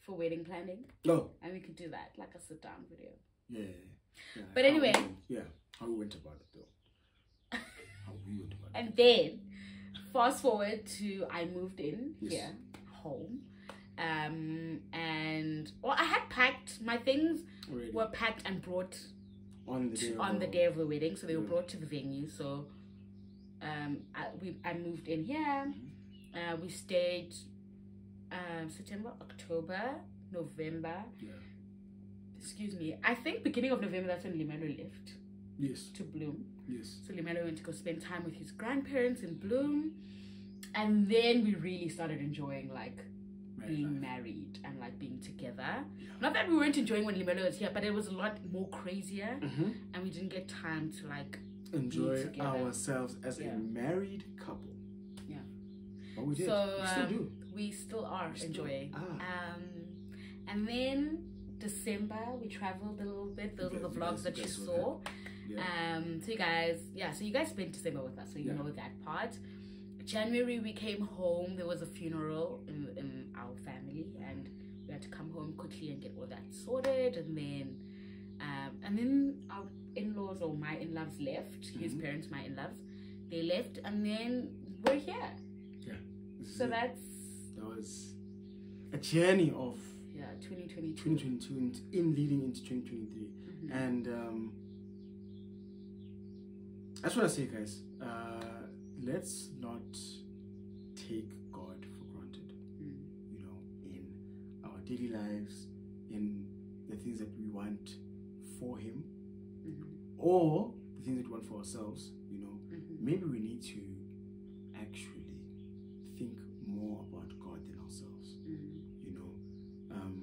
S2: for wedding planning,
S1: No.
S2: and we could do that like a sit down video.
S1: yeah, yeah.
S2: But anyway.
S1: yeah, how we went about it though. How we went about it.
S2: And then, fast forward to I moved in
S1: Yes.
S2: here, home, um, and well, I had packed my things
S1: Already.
S2: were packed and brought
S1: on the day of
S2: on the day of the wedding, so they were brought to the venue. So, um, I, we I moved in here. Uh, we stayed, um, September, October, November.
S1: Yeah.
S2: Excuse me. I think beginning of November. That's when Limelo left
S1: Yes.
S2: to Bloem.
S1: Yes.
S2: So Limelo went to go spend time with his grandparents in Bloem. And then we really started enjoying like
S1: Married
S2: being
S1: life.
S2: married and like being together. Not that we weren't enjoying when Limelo was here, but it was a lot more crazier
S1: Mhm.
S2: and we didn't get time to like
S1: Enjoy ourselves as
S2: Yeah.
S1: a married couple.
S2: Yeah.
S1: But we did.
S2: So,
S1: we still
S2: um,
S1: do.
S2: we still are
S1: We still
S2: enjoying.
S1: are.
S2: Um and then December we traveled a little bit. Those are the vlogs that you
S1: saw
S2: saw.
S1: Yeah.
S2: Um, so you guys, yeah, so you guys spent December with us, so you
S1: Yeah.
S2: know that part. January we came home. There was a funeral in, in our family, and we had to come home quickly and get all that sorted. And then, um, and then our in-laws or my in-laws left. His
S1: Mhm.
S2: parents, my in-laws, they left, and then we're here.
S1: yeah
S2: So
S1: it.
S2: that's
S1: that was a journey of
S2: yeah, 2022.
S1: 2022 in leading into 2023.
S2: Mhm.
S1: And um, I just want to say, guys, uh, let's not take God for granted.
S2: Mm.
S1: You know, in our daily lives, in the things that we want for Him,
S2: Mhm.
S1: or the things that we want for ourselves. You know,
S2: Mhm.
S1: maybe we need to actually think more about God than ourselves.
S2: Mm.
S1: You know, um,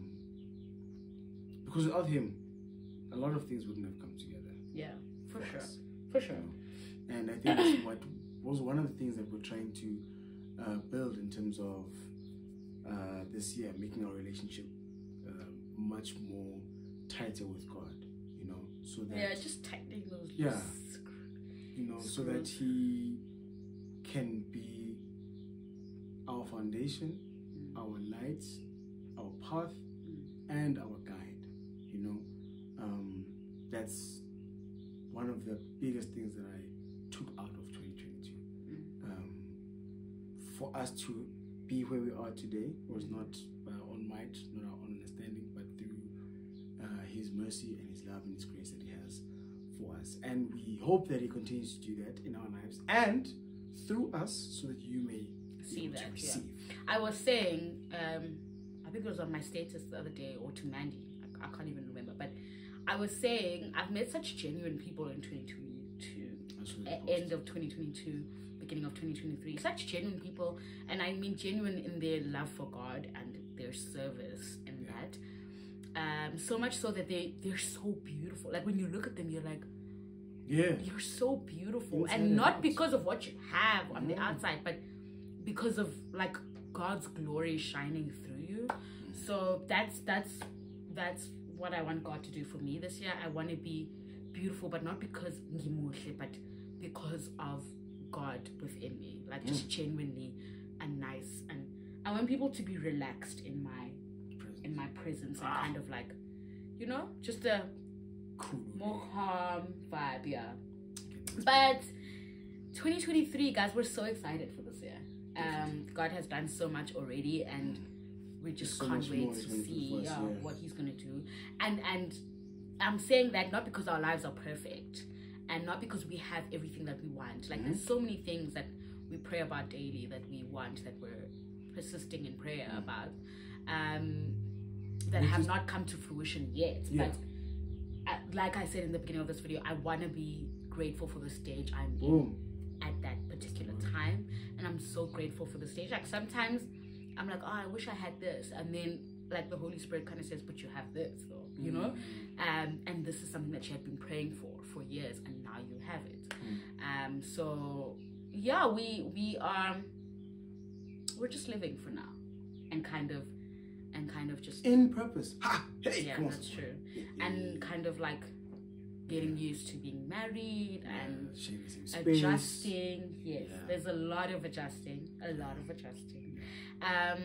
S1: because without Him, a lot of things wouldn't have come together.
S2: Yeah, for
S1: for
S2: sure,
S1: us,
S2: for sure.
S1: And I think that's [CLEARS THROAT] what was one of the things that we're trying to uh, build in terms of uh, this year, making our relationship uh, much more tighter with God. You know, so that
S2: Yeah, just tightening those.
S1: Yeah. you know, so that He can be our foundation,
S2: Mm.
S1: our light, our path,
S2: Mm.
S1: and our guide. You know, um, that's one of the biggest things that I took out of 2022.
S2: Mm.
S1: Um, for us to be where we are today was not by our own might, not our own understanding, but through uh, His mercy and His love and His grace that He has for us. And we hope that He continues to do that in our lives and through us, so that you may
S2: See that, yeah.
S1: receive.
S2: I was saying, um, I think it was on my status the other day or to Mandy. I, I can't even remember, but I was saying I've met such genuine people in 2022, end of 2022, beginning of 2023. Such genuine people, and I mean genuine in their love for God and their service in
S1: Yeah.
S2: that. Um, so much so that they they're so beautiful. Like when you look at them, you're like,
S1: Yeah.
S2: you're so beautiful,
S1: Inside
S2: and not because of what you have on the outside, but because of like God's glory shining through you. So that's that's that's what I want God to do for me this year. I want to be beautiful, but not because but because of God within me, like just genuinely and nice. And I want people to be relaxed in my in my presence and
S1: Ah.
S2: kind of like, you know, just a
S1: Cool.
S2: more calm vibe, yeah. But 2023, guys, we're so excited for this year. Um, God has done so much already, and we just
S1: so
S2: can't wait to
S1: is going to
S2: see yeah,
S1: yeah.
S2: what He's gonna do. And and I'm saying that not because our lives are perfect, and not because we have everything that we want. Like there's so many things that we pray about daily that we want that we're persisting in prayer about, um, that
S1: We
S2: have
S1: just-
S2: not come to fruition yet.
S1: Yeah.
S2: But uh, like I said in the beginning of this video, I want to be grateful for the stage I'm in at that particular time, and I'm so grateful for the stage. Like sometimes I'm like, oh, I wish I had this, and then like the Holy Spirit kind of says, but you have this, though, you know. Um, and this is something that you had been praying for for years, and now you have it. Um, so yeah, we we are we're just living for now, and kind of and kind of just
S1: In purpose. Ha! Hey,
S2: yeah,
S1: on.
S2: that's true
S1: Yeah,
S2: and kind of like getting used to being married and
S1: Yeah, sharing the same space.
S2: adjusting yes
S1: Yeah.
S2: there's a lot of adjusting a lot of adjusting um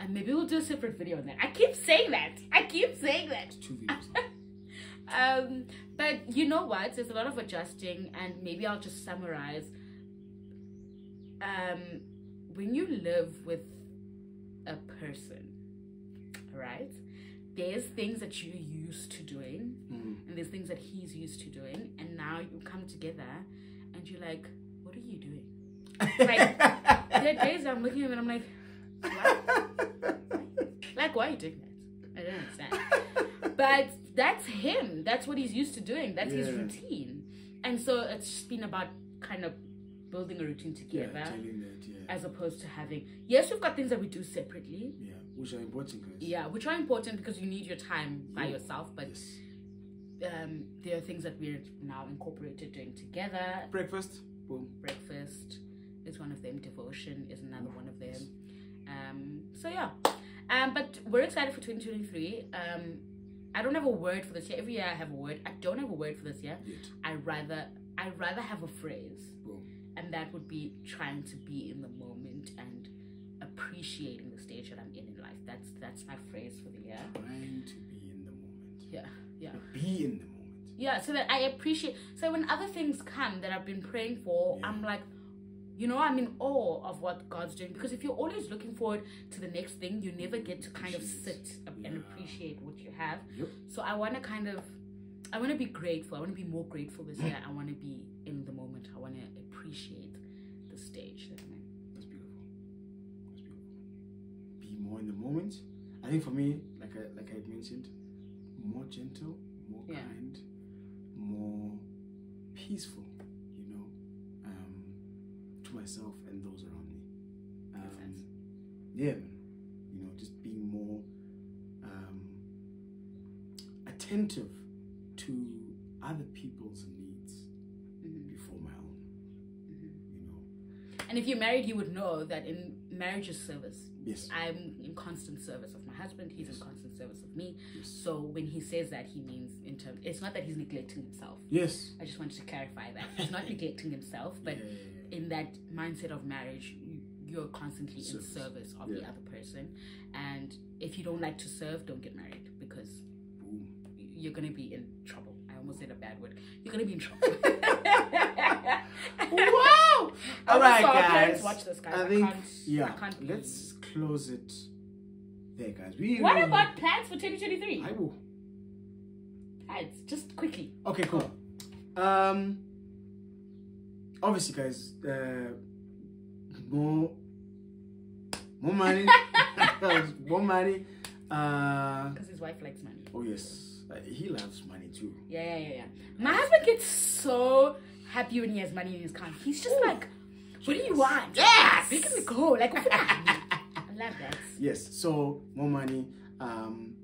S2: and maybe we'll do a separate video on that i keep saying that i keep saying that
S1: Two videos. [LAUGHS]
S2: um but you know what? There's a lot of adjusting and maybe i'll just summarize. Um when you live with a person right? There's things that you're used to doing
S1: Mm.
S2: and there's things that he's used to doing and now you come together and you're like what are you doing? Like, [LAUGHS] there are days i'm looking at him and i'm like what? [LAUGHS] like why are you doing that? I don't understand. But that's him that's what he's used to doing that's his routine and so it's just been about kind of building a routine together
S1: telling that, yeah.
S2: as opposed to having yes we've got things that we do separately
S1: yeah, which are important, guys.
S2: yeah which are important because you need your time by
S1: Yeah.
S2: yourself but
S1: Yes.
S2: um, there are things that we're now incorporated doing together
S1: Breakfast. Boom.
S2: breakfast is one of them devotion is another one of them um, so yeah um, but we're excited for 2023 um, i don't have a word for this year every year i have a word i don't have a word for this year
S1: Yet.
S2: i rather i rather have a phrase and that would be trying to be in the moment and appreciating the stage that i'm in in life that's that's my phrase for the year
S1: Trying to be in the moment.
S2: yeah yeah
S1: Be in the moment.
S2: yeah so that i appreciate so when other things come that i've been praying for
S1: Yeah.
S2: i'm like you know i'm in awe of what god's doing because if you're always looking forward to the next thing you never get to kind of sit and
S1: Yeah.
S2: appreciate what you have
S1: Yep.
S2: so i want to kind of i want to be grateful i want to be more grateful this year i want to be in the moment i want to appreciate the stage that i'm in
S1: That's beautiful. That's beautiful. Be more in the moment. I think for me, like I like I had mentioned, more gentle, more
S2: Yeah.
S1: kind, more peaceful. Myself and those around me. Um, yeah. You know, just being more um, attentive to other people's needs
S2: Mhm,
S1: before my own.
S2: mhm.
S1: You know.
S2: and if you're married you would know that in marriage is service
S1: Yes.
S2: i'm in constant service of my husband he's
S1: Yes.
S2: in constant service of me
S1: Yes.
S2: So when he says that, he means in terms. It's not that he's neglecting himself.
S1: Yes.
S2: I just wanted to clarify that he's not [LAUGHS] neglecting himself, but
S1: Yeah, yeah, yeah.
S2: In that mindset of marriage, you, you're constantly
S1: Service.
S2: in service of the other person, and if you don't like to serve, don't get married because
S1: Boom.
S2: you're gonna be in trouble. I almost said a bad word. You're gonna be in trouble. [LAUGHS]
S1: wow! [LAUGHS] All right,
S2: saw our parents
S1: guys.
S2: Watch this, guys.
S1: I
S2: I,
S1: think
S2: can't.
S1: yeah.
S2: I
S1: let's close it there, guys. We
S2: What
S1: we-
S2: about plans for 2023?
S1: I will.
S2: Plans, just quickly.
S1: Okay, cool. Um, obviously, guys, uh, more, more money. [LAUGHS] [LAUGHS] more money. Uh,
S2: Because his wife likes money.
S1: oh yes, uh, he loves money too.
S2: Yeah, yeah, yeah, yeah. My husband gets so happy when he has money in his account. He's just like, what do you want?
S1: Yes!
S2: Where can we go? Like, what I love that.
S1: Yes, so more money, um,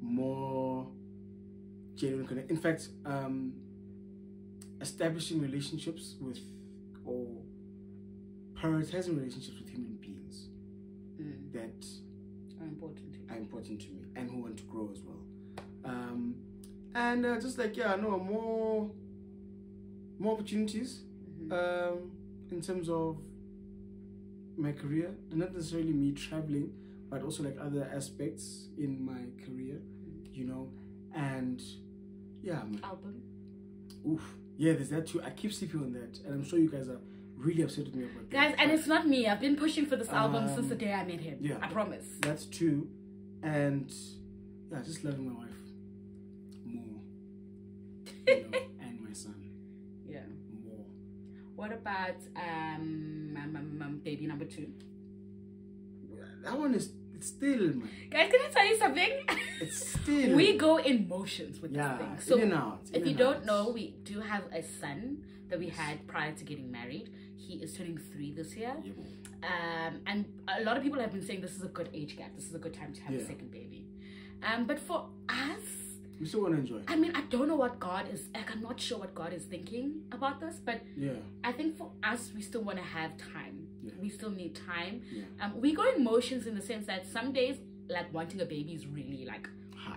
S1: more genuine connect. In fact, um, establishing relationships with or prioritizing relationships with human beings
S2: Mm,
S1: that
S2: are important too.
S1: are important to me and who want to grow as well. Um, and uh, just like yeah, no more more opportunities
S2: Mhm.
S1: um, in terms of my career, not necessarily me traveling, but also like other aspects in my career, you know, and yeah,
S2: Album.
S1: oof, yeah, there's that too. I keep sleeping on that, and I'm sure you guys are really upset with me about that.
S2: Guys, and it's not me. I've been pushing for this album since
S1: Um,
S2: the day I met him.
S1: yeah.
S2: I promise.
S1: that's two, and yeah, just loving my wife more, you know, [LAUGHS] and my son
S2: Yeah.
S1: more.
S2: What about um, um, um, um, baby number two?
S1: That one is it's still, man.
S2: Guys, can I tell you something?
S1: It's still. [LAUGHS]
S2: we go in motions with
S1: yeah,
S2: this thing. So
S1: in out. in
S2: if you don't
S1: out.
S2: know, we do have a son that we had prior to getting married. He is turning three this year.
S1: Yeah.
S2: Um, and a lot of people have been saying this is a good age gap. This is a good time to have a second baby. Um, but for us,
S1: we still want to enjoy.
S2: I mean, I don't know what God is like. I'm not sure what God is thinking about this, but
S1: Yeah,
S2: I think for us, we still want to have time.
S1: Yeah.
S2: We still need time.
S1: yeah.
S2: Um, we go in motions in the sense that some days, like wanting a baby is really like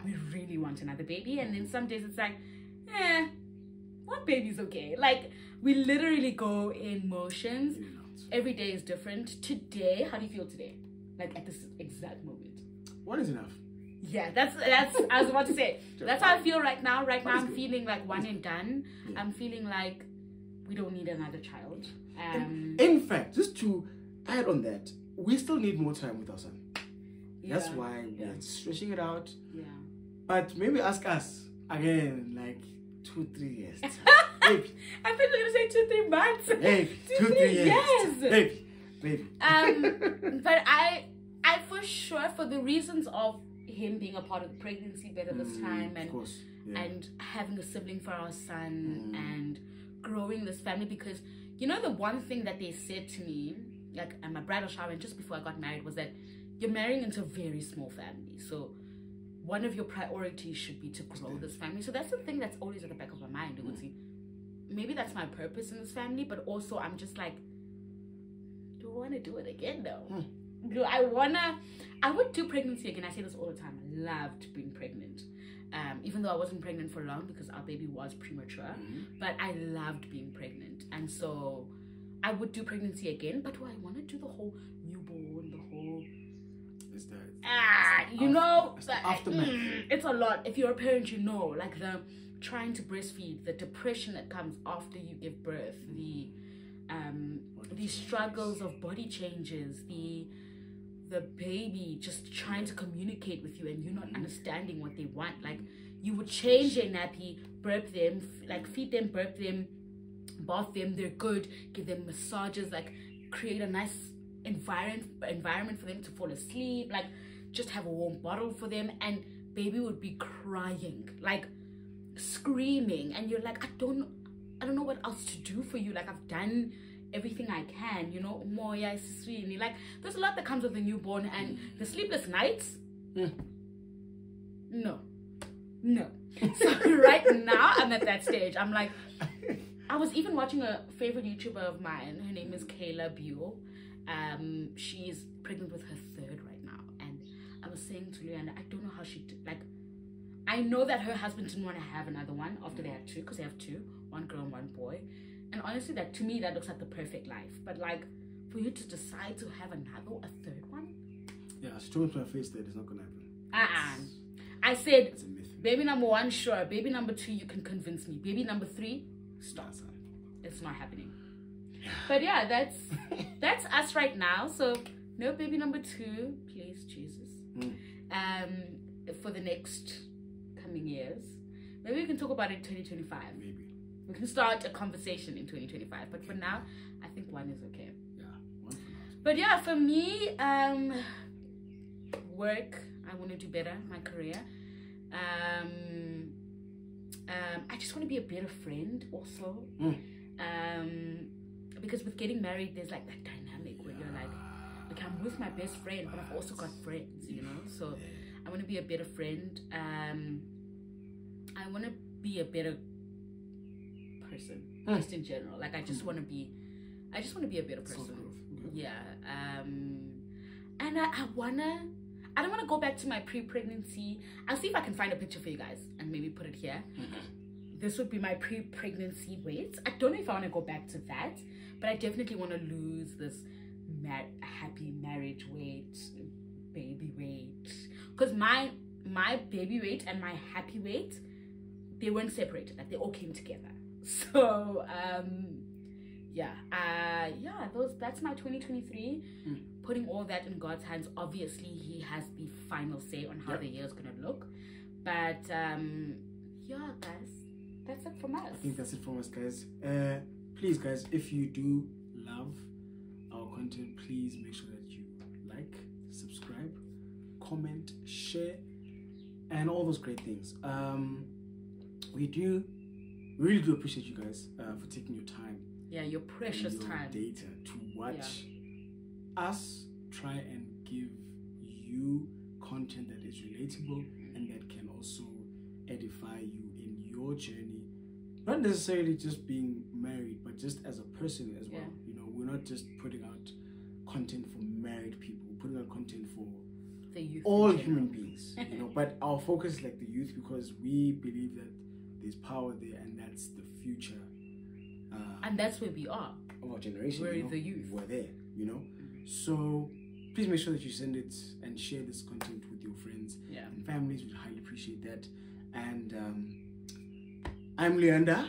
S2: we really want another baby, and then some days it's like, eh, one baby's okay. Like we literally go in motions.
S1: In and out.
S2: Every day is different. Today, how do you feel today? Like at this exact moment.
S1: One is enough.
S2: Yeah, that's that's I was about to say. [LAUGHS] That's how I feel right now. Right now I'm feeling like one and done. I'm feeling like we don't need another child. Um
S1: In fact, just to add on that, we still need more time with our son. That's why
S2: yeah.
S1: we're stretching it out.
S2: Yeah.
S1: But maybe ask us again, like two, three years. [LAUGHS] maybe,
S2: I thought you were gonna say two, three months.
S1: maybe,
S2: Two, [LAUGHS]
S1: two,
S2: three
S1: three years.
S2: years.
S1: Maybe, maybe.
S2: Um, [LAUGHS] but I, I for sure, for the reasons of him being a part of the pregnancy better this
S1: Mm,
S2: time, and.
S1: Yeah.
S2: and having a sibling for our son,
S1: Mm.
S2: and growing this family, because you know the one thing that they said to me, like at my bridal shower and just before I got married, was that you're marrying into a very small family, so. One of your priorities should be to grow this family. So that's the thing that's always at the back of my mind. Uguti. Maybe that's my purpose in this family, but also I'm just like, do I want to do it again though?
S1: Hmm.
S2: Do I wanna? I would do pregnancy again. I say this all the time. I loved being pregnant, um, even though I wasn't pregnant for long because our baby was premature.
S1: Mhm.
S2: But I loved being pregnant, and so I would do pregnancy again. But do I want to do the whole newborn, the whole
S1: It's that.
S2: ah, you
S1: After-
S2: know,
S1: the- aftermath.
S2: mm, it's a lot. If you're a parent, you know, like the trying to breastfeed, the depression that comes after you give birth, the um, the struggles of body changes, the the baby just trying to communicate with you and you're not mm-hmm. understanding what they want. Like you would change their nappy, burp them, like feed them, burp them, bath them. They're good. Give them massages. Like create a nice environment environment for them to fall asleep. Like just have a warm bottle for them, and baby would be crying, like screaming, and you're like, I don't, I don't know what else to do for you. Like I've done everything I can, you know. Moya is really like there's a lot that comes with a newborn, and the sleepless nights.
S1: Mm.
S2: No, no. [LAUGHS] So right now I'm at that stage. I'm like, I was even watching a favorite YouTuber of mine. Her name is Kayla Buell. Um, she's pregnant with her third right now, and I was saying to Luyanda, I don't know how she did. Like, I know that her husband didn't want to have another one after they had two, because they have two, one girl and one boy. And honestly, that to me that looks like the perfect life. But like, for you to decide to have another, a third one,
S1: Yeah, she told me to my face that it's not gonna happen.
S2: uh-uh. I said,
S1: It's a myth.
S2: baby number one, sure. Baby number two, you can convince me. Baby number three, stop.
S1: Stop.
S2: It's not happening. But yeah, that's [LAUGHS] that's us right now. So no baby number two, please, Jesus.
S1: Mm.
S2: Um, for the next coming years, maybe we can talk about it 2025.
S1: Maybe.
S2: We can start a conversation in 2025. But for now, I think one is okay.
S1: Yeah. One.
S2: But yeah, for me, um, work. I want to do better. My career. Um, um, I just want to be a better friend. Also.
S1: Mm.
S2: Um, because with getting married, there's like that dynamic where you're like, like I'm with my best friend, but I've also got friends. You know. So I want to be a better friend. Um, I want to be a better person,
S1: Mm.
S2: just in general. Like I just want to be, I just want to be a better person. Yeah. Um, and I, I wanna, I don't wanna go back to my pre-pregnancy. I'll see if I can find a picture for you guys and maybe put it here. This would be my pre-pregnancy weight. I don't know if I want to go back to that, but I definitely want to lose this mar- happy marriage weight, baby weight. Because my my baby weight and my happy weight, they weren't separated. Like they all came together. [LAUGHS] So um, yeah, uh, yeah. Those that's my 2023.
S1: Mm.
S2: Putting all that in God's hands. Obviously, He has the final say on how
S1: Yep.
S2: the year is gonna look. But um, yeah, guys, that's it from us.
S1: I think that's it from us, guys. Uh, please, guys, if you do love our content, please make sure that you like, subscribe, comment, share, and all those great things. Um, we do really do appreciate you guys uh, for taking your time,
S2: yeah, your precious
S1: and your
S2: time.
S1: data to watch us try and give you content that is relatable and that can also edify you in your journey. Not necessarily just being married, but just as a person as well.
S2: Yeah.
S1: You know, we're not just putting out content for married people, we're putting out content for
S2: The youth.
S1: all human beings. You know, [LAUGHS] but our focus is like the youth because we believe that there's power there and that's the future uh,
S2: And that's where we are.
S1: of our generation.
S2: We're
S1: you know?
S2: the youth.
S1: We're there, you know. So please make sure that you send it and share this content with your friends
S2: Yeah.
S1: and families. We'd highly appreciate that. And um, I'm Luyanda.